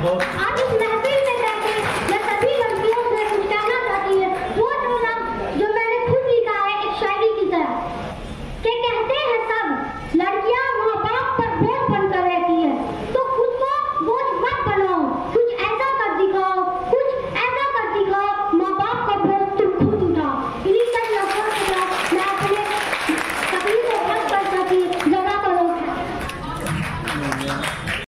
Bravo.